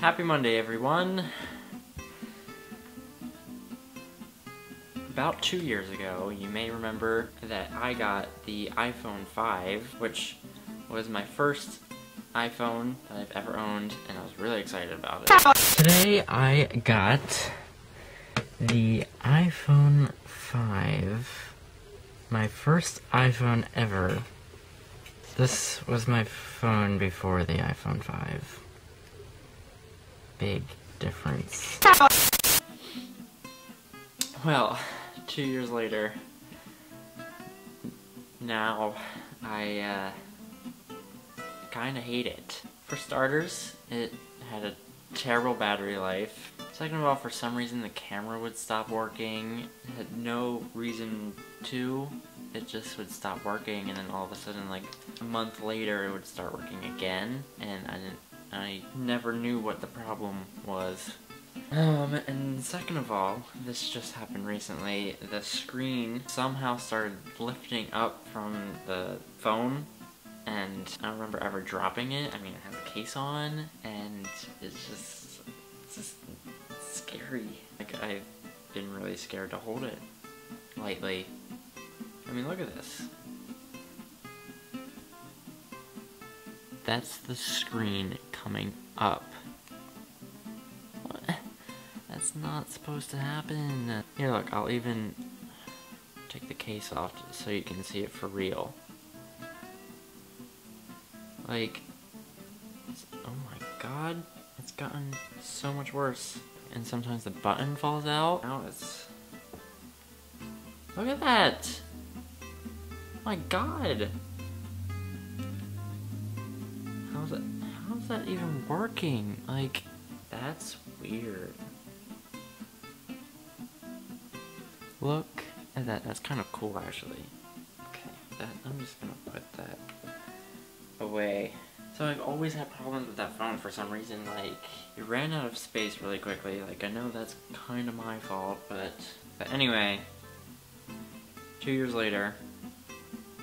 Happy Monday, everyone. About two years ago, you may remember that I got the iPhone 5, which was my first iPhone that I've ever owned, and I was really excited about it. Today, I got the iPhone 5, my first iPhone ever. This was my phone before the iPhone 5 big difference. Well, two years later, now I uh, kind of hate it. For starters, it had a terrible battery life. Second of all, for some reason the camera would stop working. It had no reason to. It just would stop working and then all of a sudden like a month later it would start working again and I didn't I never knew what the problem was. Um, and second of all, this just happened recently, the screen somehow started lifting up from the phone, and I don't remember ever dropping it. I mean, it has a case on, and it's just, it's just scary. Like, I've been really scared to hold it lately. I mean, look at this. That's the screen coming up. What? That's not supposed to happen. Here, look, I'll even take the case off so you can see it for real. Like, oh my god, it's gotten so much worse. And sometimes the button falls out. Now it's... Look at that! Oh my god! How's that even working? Like, that's weird. Look at that. That's kind of cool, actually. Okay, that I'm just gonna put that away. So I've always had problems with that phone for some reason. Like, it ran out of space really quickly. Like, I know that's kind of my fault, but but anyway. Two years later,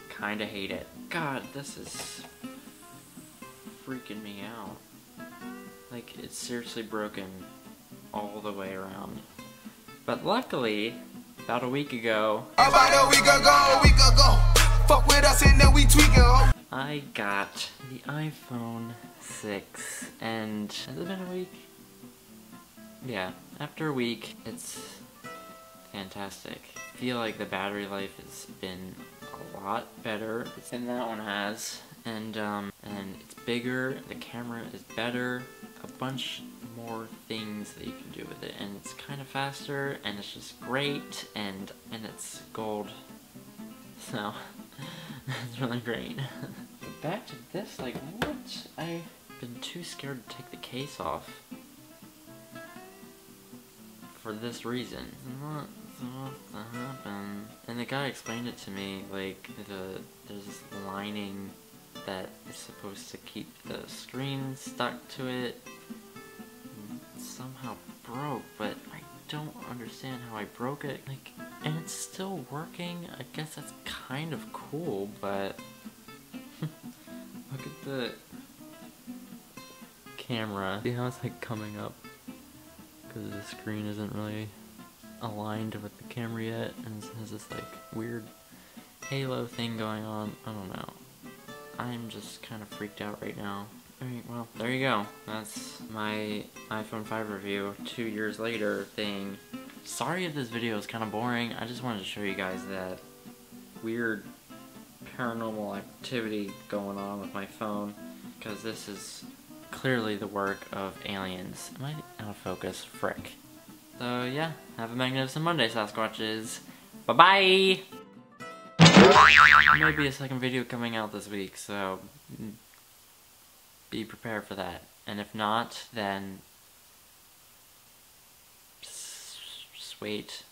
kind of hate it. God, this is freaking me out. Like, it's seriously broken all the way around. But luckily, about a week ago, about a week ago, a week ago, fuck with us and then we tweaking. I got the iPhone 6, and has it been a week? Yeah, after a week, it's fantastic. I feel like the battery life has been a lot better than that one has and um, and it's bigger, the camera is better, a bunch more things that you can do with it, and it's kind of faster, and it's just great, and and it's gold, so it's really great. but back to this, like what? I've been too scared to take the case off for this reason. What supposed to happen? And the guy explained it to me, like the there's this lining that is supposed to keep the screen stuck to it somehow broke, but I don't understand how I broke it. Like, and it's still working. I guess that's kind of cool, but look at the camera. See how it's like coming up because the screen isn't really aligned with the camera yet, and it has this like weird halo thing going on. I don't know. I'm just kind of freaked out right now. Alright, well, there you go. That's my iPhone 5 review two years later thing. Sorry if this video is kind of boring. I just wanted to show you guys that weird paranormal activity going on with my phone. Because this is clearly the work of aliens. Am I out of focus? Frick. So yeah, have a magnificent Monday, Sasquatches. Bye-bye! There may be a second video coming out this week, so be prepared for that. And if not, then just wait